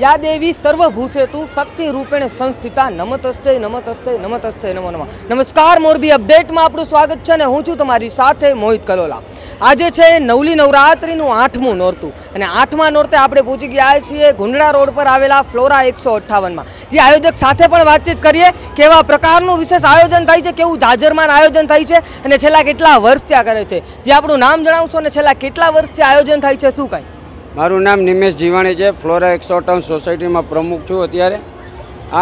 યા દેવી સર્વભૂતેતુ શક્તિ રૂપેણ સંસ્થિતા નમતસ્તે નમતસ્તે નમતસ્તે, નમો નમઃ. નમસ્કાર, મોરબી અપડેટમાં આપણું સ્વાગત છે અને હું છું તમારી સાથે મોહિત કલોલા. આજે છે નવલી નવરાત્રિનું આઠમું નોરતું અને આઠમા નોરતે આપણે પહોંચી ગયા છીએ ગુંડળા રોડ પર આવેલા ફ્લોરા એકસો અઠ્ઠાવનમાં. જે આયોજક સાથે પણ વાતચીત કરીએ કેવા પ્રકારનું વિશેષ આયોજન થાય છે, કેવું જાજરમાન આયોજન થાય છે અને છેલ્લા કેટલા વર્ષ ત્યાં કરે છે. જે આપણું નામ જણાવશો અને છેલ્લા કેટલા વર્ષથી આયોજન થાય છે, શું કાંઈ? મારું નામ નિમેશ જીવાણી છે. ફ્લોરા એકસો ટાઉન સોસાયટીમાં પ્રમુખ છું અત્યારે.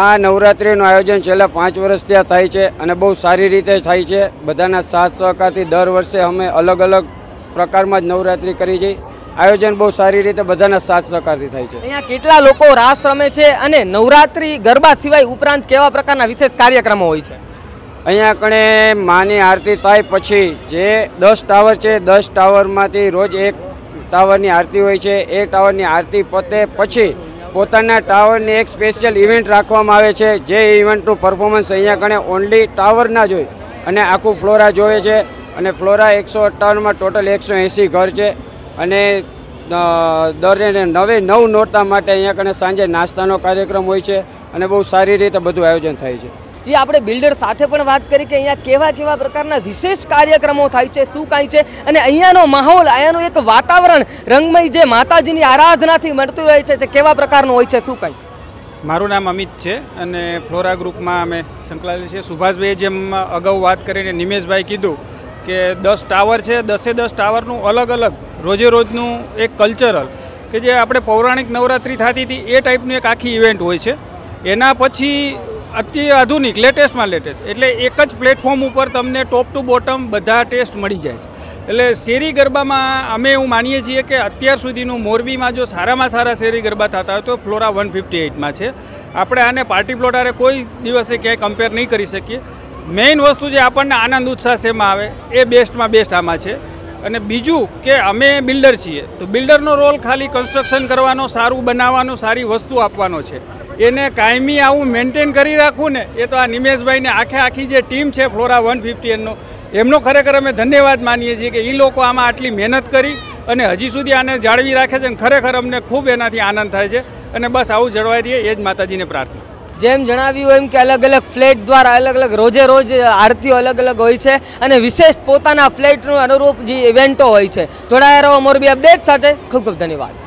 આ નવરાત્રિનું આયોજન છેલ્લા પાંચ વર્ષ ત્યાં થાય છે અને બહુ સારી રીતે થાય છે. બધાના સાથ સહકારથી દર વર્ષે અમે અલગ અલગ પ્રકારમાં જ નવરાત્રિ કરી જઈ આયોજન બહુ સારી રીતે બધાના સાથ સહકારથી થાય છે. અહીંયા કેટલા લોકો રાસ રમે છે અને નવરાત્રિ ગરબા સિવાય ઉપરાંત કેવા પ્રકારના વિશેષ કાર્યક્રમો હોય છે? અહીંયા કણે માની આરતી થાય પછી જે દસ ટાવર છે દસ ટાવરમાંથી રોજ એક ટાવરની આરતી હોય છે. એ ટાવરની આરતી પતે પછી પોતાના ટાવરની એક સ્પેશિયલ ઇવેન્ટ રાખવામાં આવે છે. જે ઇવેન્ટનું પરફોર્મન્સ અહીંયા કણે ઓનલી ટાવરના જોઈ અને આખું ફ્લોરા જોવે છે. અને ફ્લોરા એકસો અઠ્ઠાવનમાં ટોટલ એકસો એંસી ઘર છે. અને દરેને નવે નવ નોરતા માટે અહીંયા કણે સાંજે નાસ્તાનો કાર્યક્રમ હોય છે. અને બહુ સારી રીતે બધું આયોજન થાય છે. જે આપણે બિલ્ડર સાથે પણ વાત કરી કે અહીંયા કેવા કેવા પ્રકારના વિશેષ કાર્યક્રમો થાય છે, શું કાંઈ છે? અને અહીંયાનો માહોલ, અહીંયાનું એક વાતાવરણ રંગમય જે માતાજીની આરાધનાથી મળતું હોય છે કેવા પ્રકારનું હોય છે, શું કાંઈ? મારું નામ અમિત છે અને ફ્લોરા ગ્રુપમાં અમે સંકળાયેલ છીએ. સુભાષભાઈએ જેમ અગાઉ વાત કરીને નિમેશભાઈ કીધું કે દસ ટાવર છે, દસે દસ ટાવરનું અલગ અલગ, રોજે રોજનું એક કલ્ચરલ કે જે આપણે પૌરાણિક નવરાત્રિ થતી હતી એ ટાઈપનું એક આખી ઇવેન્ટ હોય છે. એના પછી અતિ આધુનિક લેટેસ્ટમાં લેટેસ્ટ એટલે એક જ પ્લેટફોર્મ ઉપર તમને ટોપ ટુ બોટમ બધા ટેસ્ટ મળી જાય છે. એટલે શેરી ગરબામાં અમે એવું માનીએ છીએ કે અત્યાર સુધીનું મોરબીમાં જો સારામાં સારા શેરી ગરબા થતા હોય તો ફ્લોરા વન ફિફ્ટી એઇટમાં છે. આપણે આને પાર્ટી પ્લોટારે કોઈ દિવસે ક્યાંય કમ્પેર નહીં કરી શકીએ. મેઇન વસ્તુ જે આપણને આનંદ ઉત્સાહ શેમાં આવે, એ બેસ્ટમાં બેસ્ટ આમાં છે. અને બીજું કે અમે બિલ્ડર છીએ. તો બિલ્ડરનો રોલ ખાલી કન્સ્ટ્રક્શન કરવાનો, સારું બનાવવાનો, સારી વસ્તુ આપવાનો છે. એને કાયમી આવું મેન્ટેન કરી રાખવું ને, એ તો આ નિમેશભાઈને આખે આખી જે ટીમ છે ફ્લોરા વન ફિફ્ટી એમનો એમનો ખરેખર અમે ધન્યવાદ માનીએ છીએ કે એ લોકો આમાં આટલી મહેનત કરી અને હજી સુધી આને જાળવી રાખે છે અને ખરેખર અમને ખૂબ એનાથી આનંદ થાય છે. અને બસ આવું જળવાઈ રહીએ, એ જ માતાજીને પ્રાર્થના. જેમ જણાવ્યું એમ કે અલગ અલગ ફ્લેટ દ્વારા અલગ અલગ રોજે રોજ આરતીઓ અલગ અલગ હોય છે અને વિશેષ પોતાના ફ્લેટનું અનુરૂપ જે ઇવેન્ટો હોય છે. જોડાયા રહો મોરબી અપડેટ સાથે. ખૂબ ખૂબ ધન્યવાદ.